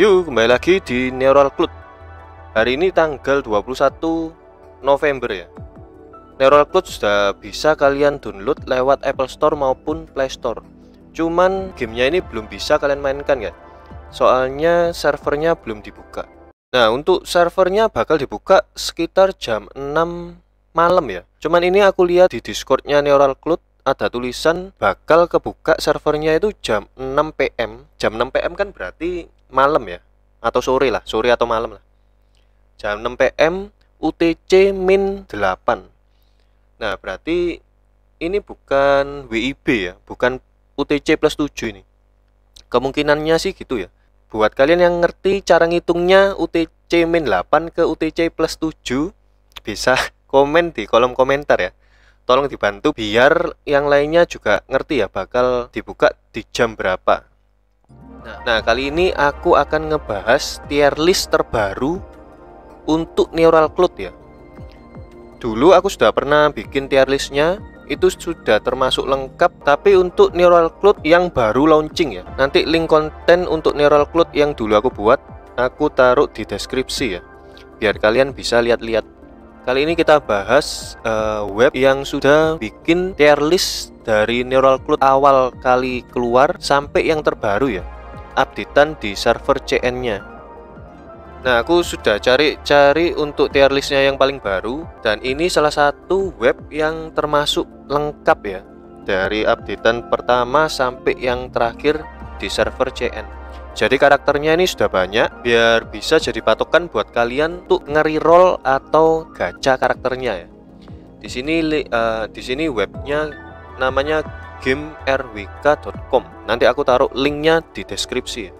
Yuk kembali lagi di Neural Cloud Hari ini tanggal 21 November ya. Neural Cloud sudah bisa kalian download lewat Apple Store maupun Play Store. Cuman gamenya ini belum bisa kalian mainkan ya. Soalnya servernya belum dibuka. Nah untuk servernya bakal dibuka sekitar jam 6 malam ya. Cuman ini aku lihat di discordnya Neural Cloud ada tulisan bakal kebuka servernya itu jam 6 PM jam 6 PM kan berarti malam ya? Atau sore lah sore atau malam lah. Jam 6 PM UTC min 8 nah berarti ini bukan WIB ya? Bukan UTC plus 7 ini? Kemungkinannya sih gitu ya. Buat kalian yang ngerti cara ngitungnya UTC min 8 ke UTC plus 7 bisa komen di kolom komentar ya tolong dibantu biar yang lainnya juga ngerti ya bakal dibuka di jam berapa. Nah, nah kali ini aku akan ngebahas tier list terbaru untuk Neural Cloud ya. Dulu aku sudah pernah bikin tier listnya itu sudah termasuk lengkap tapi untuk Neural Cloud yang baru launching ya. Nanti link konten untuk Neural Cloud yang dulu aku buat aku taruh di deskripsi ya. Biar kalian bisa lihat-lihat Kali ini kita bahas uh, web yang sudah bikin tier list dari Neural Cloud awal kali keluar sampai yang terbaru ya updatean di server CN-nya. Nah, aku sudah cari-cari untuk tier listnya yang paling baru dan ini salah satu web yang termasuk lengkap ya dari updatean pertama sampai yang terakhir di server CN. Jadi karakternya ini sudah banyak biar bisa jadi patokan buat kalian untuk ngeri roll atau gacha karakternya ya. Di sini uh, di sini webnya namanya gamerwk.com. Nanti aku taruh linknya di deskripsi ya.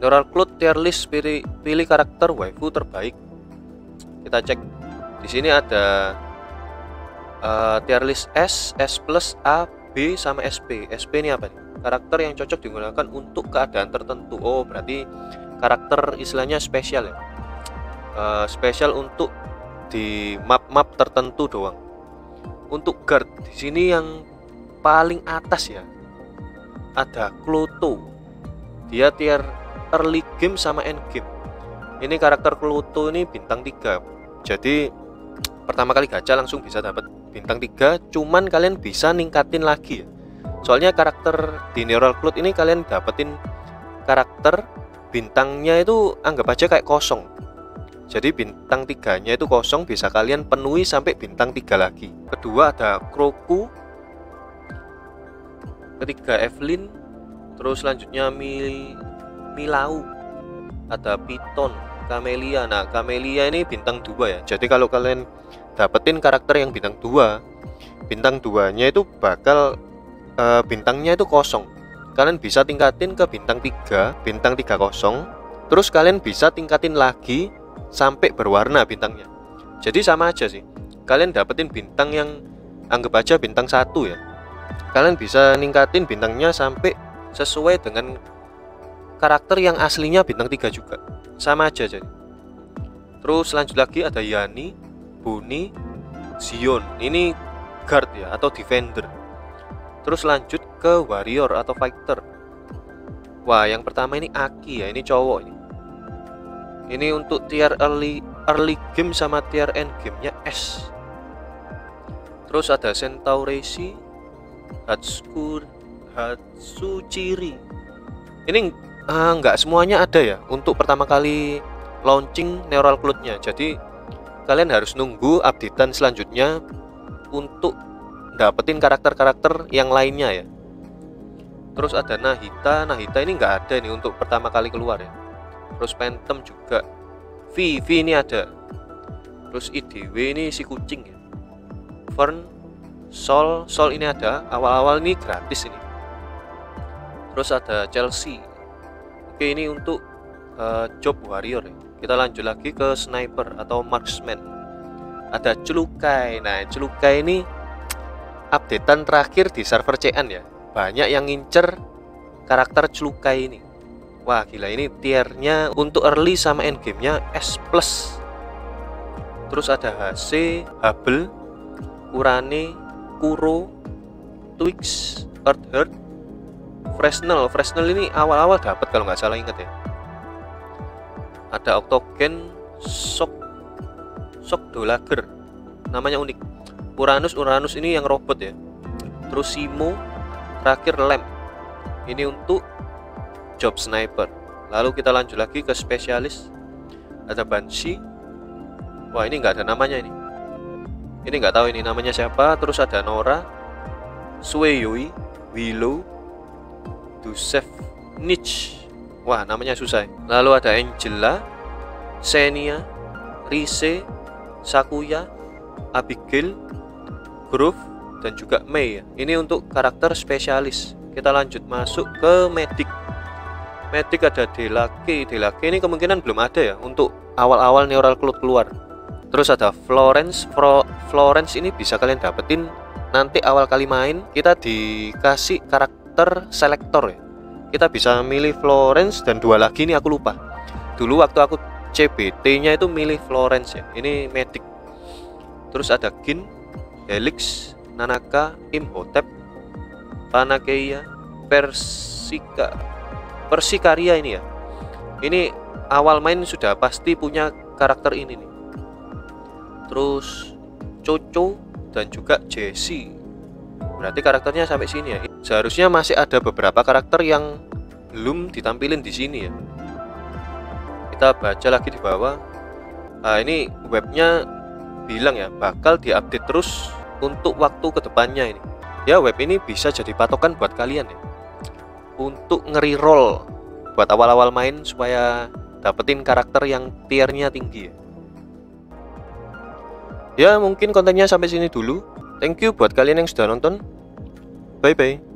Neural Cloud tier list pilih, pilih karakter waifu terbaik. Kita cek. Di sini ada uh, tier list S, S plus, A, B sama SP. SP ini apa nih? Karakter yang cocok digunakan untuk keadaan tertentu. Oh berarti karakter istilahnya spesial ya? Uh, spesial untuk di map-map tertentu doang. Untuk guard di sini yang paling atas ya ada Kloto dia tier early game sama end game. Ini karakter Kloto ini bintang 3 jadi pertama kali gacha langsung bisa dapat bintang 3 cuman kalian bisa ningkatin lagi ya soalnya karakter di Neural Cloud ini kalian dapetin karakter bintangnya itu anggap aja kayak kosong. Jadi bintang tiganya itu kosong bisa kalian penuhi sampai bintang tiga lagi. Kedua ada Kroku ketiga Evelyn terus selanjutnya Mil Milau ada Piton Camelia nah Camelia ini bintang dua ya. Jadi kalau kalian dapetin karakter yang bintang dua bintang duanya itu bakal uh, bintangnya itu kosong. Kalian bisa tingkatin ke bintang 3 bintang 3 kosong. Terus kalian bisa tingkatin lagi sampai berwarna bintangnya. Jadi sama aja sih. Kalian dapetin bintang yang anggap aja bintang satu ya. Kalian bisa ningkatin bintangnya sampai sesuai dengan karakter yang aslinya bintang 3 juga. Sama aja jadi. Terus lanjut lagi ada Yani Buni Zion. Ini guard ya atau defender terus lanjut ke warrior atau fighter. Wah yang pertama ini Aki ya ini cowok ini. Ini untuk tier early early game sama tier end gamenya S. Terus ada Centauresi Hatskur Hatsuchiri. Ini uh, nggak semuanya ada ya untuk pertama kali launching neural cloudnya. Jadi kalian harus nunggu updatean selanjutnya untuk dapetin karakter-karakter yang lainnya ya. Terus ada Nahita. Nahita ini nggak ada nih untuk pertama kali keluar ya. Terus Phantom juga. V V ini ada. Terus IDW ini si kucing ya. Fern Sol Sol ini ada. Awal-awal ini gratis ini. Terus ada Chelsea. Oke ini untuk uh, job warrior ya. Kita lanjut lagi ke sniper atau marksman. Ada celukai nah celukai ini updatean terakhir di server CN ya. Banyak yang ngincer karakter celukai ini. Wah gila ini tiernya untuk early sama end gamenya S plus. Terus ada HC, Hubble, Urane, Kuro, Twix, Earth Heart, Fresnel. Fresnel ini awal-awal dapat kalau nggak salah inget ya. Ada Octogen Shock Shock Dolager. Namanya unik Uranus Uranus ini yang robot ya. Terus Simo terakhir Lem. Ini untuk job sniper. Lalu kita lanjut lagi ke spesialis. Ada Banshee. Wah ini nggak ada namanya ini. Ini nggak tahu ini namanya siapa. Terus ada Nora Sueyoi Willow Dusef Niche wah namanya susah. Lalu ada Angela Xenia Rise Sakuya Abigail Groove dan juga ya. ini untuk karakter spesialis. Kita lanjut masuk ke Medic Medic ada Delake. Delake ini kemungkinan belum ada ya untuk awal-awal Neural Cloud keluar. Terus ada Florence. Fro Florence ini bisa kalian dapetin nanti awal kali main. Kita dikasih karakter selektor ya. Kita bisa milih Florence dan dua lagi ini aku lupa. Dulu waktu aku CBT nya itu milih Florence ya. Ini Medic terus ada Gin Helix Nanaka Imhotep Panakeia Persika Persikaria ini ya. Ini awal main sudah pasti punya karakter ini nih. Terus Coco dan juga Jessie berarti karakternya sampai sini ya. Seharusnya masih ada beberapa karakter yang belum ditampilin di sini ya. Kita baca lagi di bawah. Nah ini webnya bilang ya. Bakal diupdate terus untuk waktu ke depannya ini. Ya web ini bisa jadi patokan buat kalian ya. Untuk ngeri roll buat awal-awal main supaya dapetin karakter yang tiernya tinggi ya. Ya mungkin kontennya sampai sini dulu. Thank you buat kalian yang sudah nonton. Bye bye